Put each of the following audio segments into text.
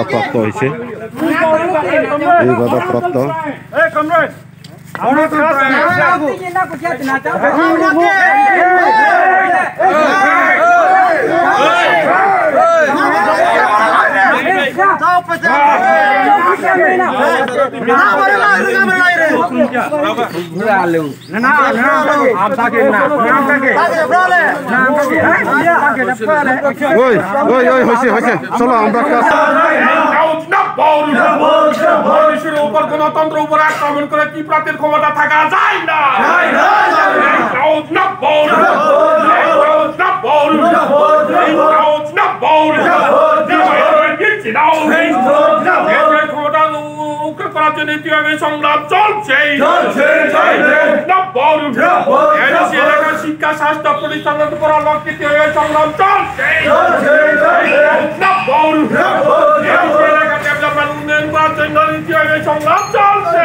বাধাপ্রাপ্ত হয়েছে এই বাধাপ্রাপ্ত চলো আমরা উপর গণতন্ত্র উপর আক্রমণ করে কি প্রাতের ক্ষমতা থাকা যায় না ক্ষমতা কীভাবে সংগ্রাম চলছে। শিক্ষা স্বাস্থ্য প্রতিষ্ঠান করার লক্ষ্যে সংগ্রাম চলছে। উন্নয়ন করার জন্য কীভাবে সংগ্রাম চলছে।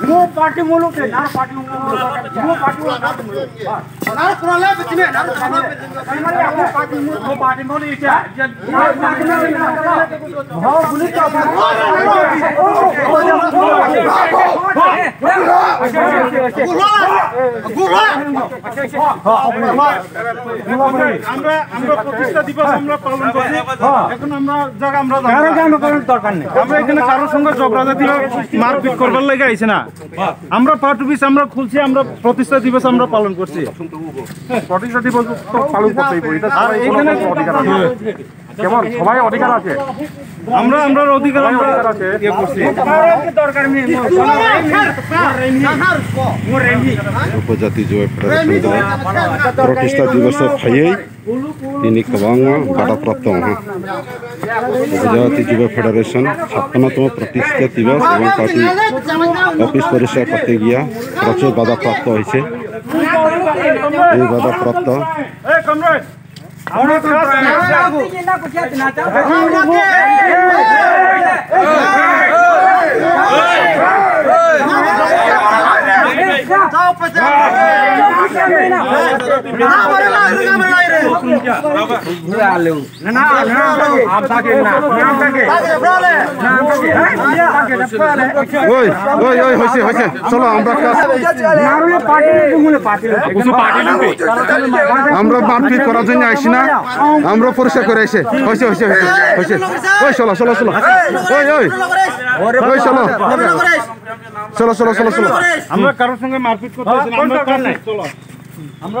ওই বদল বই আনতে ওখানে কিসে বিশেষ মানুষ বিশেষ মানুষ ওই থামো পার্টি মুলুক না পার্টি মুলুক পার্টি না কোরালে বিচনে না মানে আপনি পার্টি মুলুক পার্টি মুলুক ইচ্ছা ভাও গুলি তো আমরা আমরা প্রতিষ্ঠা দিবস আমরা পালন করছি এখন আমরা জায়গা আমরা দরকার নেই আমরা এখানে কারোর সঙ্গে ঝগড়াঝাটি মারপিট করবার লেগে আইছে না আমরা পার্ট অফিস আমরা খুলছি আমরা প্রতিষ্ঠা দিবস আমরা পালন করছি। প্রতিষ্ঠা দিবস তো পালন করতেই এখানে আছে কেমন? সবাই অধিকার আছে? আমরা আমরা অধিকার আমরা ইয়ে করছি। উপজাতি প্রতিষ্ঠা দিবস ফাইয়াই তিনি কবাং বাধাপ্রাপ্ত হ্যাঁ উপজাতি যুব ফেডারেশন ছাপ্পান্নতম প্রতিষ্ঠা দিবস এবং পার্টি অফিস পরিষ্কার করতে গিয়া প্রচুর বাধাপ্রাপ্ত হয়েছে। এই বাধাপ্রাপ্ত এই কমরেড আমরা ওই ওই ওই হয়েছে হয়েছে চলো আমরা আমরা মারপিট করার জন্য আইসি না। আমরা পরিষ্কার করে আসে হয়েছে হয়েছে হয়েছে হয়েছে। ওই চলো চলো চলো। ওই ওই। ওই চলো। চলো চলো চলো চলো। আমরা কারোর সঙ্গে মারপিট করতেছি না আমরা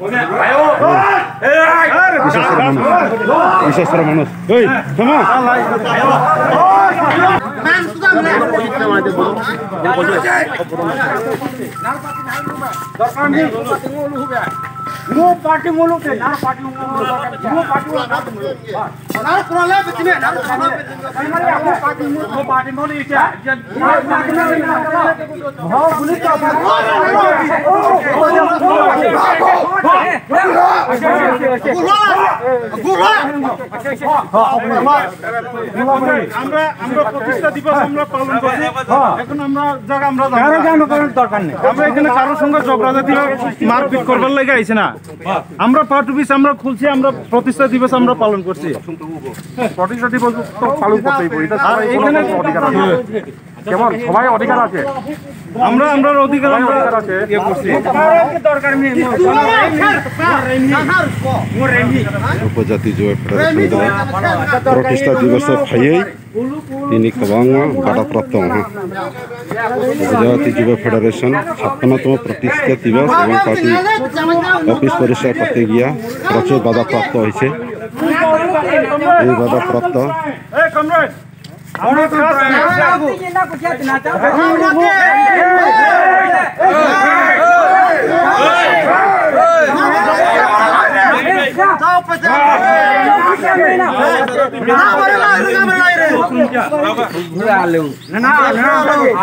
কাজ চলো আমরা কাজ আয়ো হুম স্টার্ট কর ওই বদল বদল ওই বদল বই আনতে ওখানে কিসে বিশেষ মানুষ বিশেষ মানুষ ওই থামো পার্টি মুলুক না পার্টি পার্টি না কোরালে বিচনে না মানে আপনি পার্টি মুলুক পার্টি মুলুক ইচ্ছা ভাও গুলি তো আমরা আমরা প্রতিষ্ঠা দিবস আমরা পালন করছি এখন আমরা এখানে সঙ্গে মারপিট করবার না আমরা পার্ট অফিস আমরা খুলছি আমরা প্রতিষ্ঠা দিবস আমরা পালন করছি প্রতিষ্ঠা দিবস পালন করতেই কেমন? সবাই অধিকার আছে? আমরা আমরা অধিকার আমরা অধিকার আছে? ইয়ে করছি। দরকার নেই উপজাতি যুব ফেডারেশন দ্বারা প্রতিষ্ঠা দিবস ফাইয়ে তিনি কবাং বাধাপ্রাপ্ত হ্যাঁ উপজাতি যুব ফেডারেশন ছাপ্পান্নতম প্রতিষ্ঠা দিবস এবং পার্টি অফিস পরিষ্কার করতে গিয়া প্রচুর বাধাপ্রাপ্ত হয়েছে। এই বাধাপ্রাপ্ত। এই আমরা না না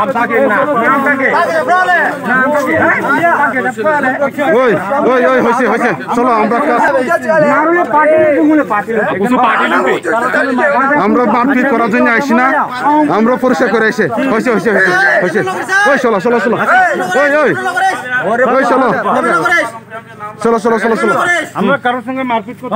আপনাকে না আপনাকে ওই ওই ওই হয়েছে হয়েছে চলো আমরা আমরা মারপিট করার জন্য আইসি না। আমরা পরিষ্কার করে এসে হয়েছে হয়েছে হয়েছে হয়েছে ওই চলো চলো চলো। ওই ওই। ওই চলো। চলো চলো চলো। চলো আমরা কারোর সঙ্গে মারপিট করতে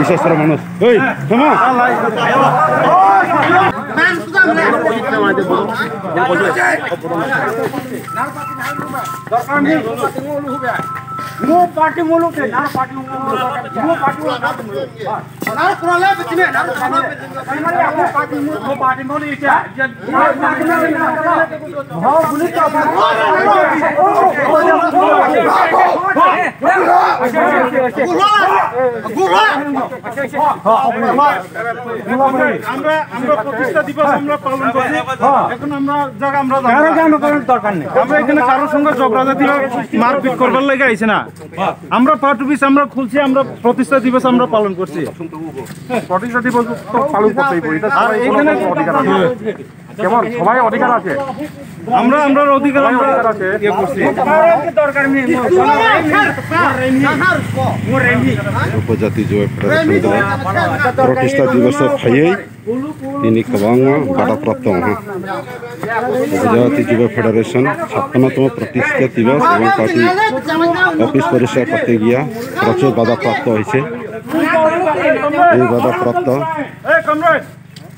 Ишастроманов. Эй, тама. Мен суда мен. Дарпан мен. মো পার্টি মুলুক তে না পার্টি মো পার্টি না কোলা বিচমে না মানে আপনি পার্টি মো পার্টি মো নি ইচ্ছা হাও বুলি তো আমরা আমরা প্রতিষ্ঠা দিবস আমরা পালন করছি এখন আমরা জায়গা আমরা কারও দরকার নেই আমরা এখানে কারোর সঙ্গে জাতীয় মারপিট করবার লাগে আইছে না আমরা পার্ট অফিস আমরা খুলছি আমরা প্রতিষ্ঠা দিবস আমরা পালন করছি। প্রতিষ্ঠা দিবস তো পালন করতেই পারি এখানে কেমন? সবাই অধিকার আছে? আমরা আমরা অধিকার আমরা আছে? ইয়ে করছি। দরকার নেই। উপজাতি যুব প্রতিষ্ঠা দিবস ফাইয়ে তিনি কবাং বাধাপ্রাপ্ত হ্যাঁ। উপজাতি যুব ফেডারেশন ছাপ্পান্নতম প্রতিষ্ঠা দিবস এবং পার্টি অফিস পরিষ্কার করতে গিয়া প্রচুর বাধাপ্রাপ্ত হয়েছে। এই বাধাপ্রাপ্ত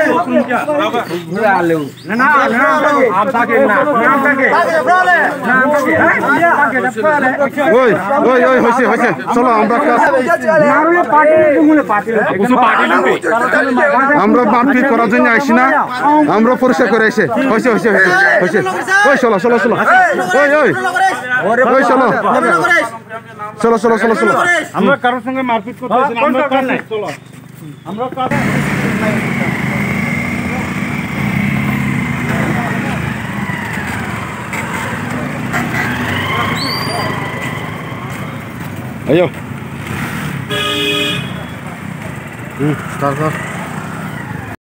কাজ না না আপনাকে না আপনাকে ওই ওই ওই হয়েছে হয়েছে চলো আমরা আমরা মারপিট করার জন্য আইসি না। আমরা পরিষ্কার করে এসে হয়েছে হয়েছে হয়েছে হয়েছে ওই চলো চলো চলো। ওই ওই। ওই চলো। চলো চলো চলো চলো। আমরা কারোর সঙ্গে মারপিট করতে আসি আমরা কাজ আমরা 哎呦！嗯大哥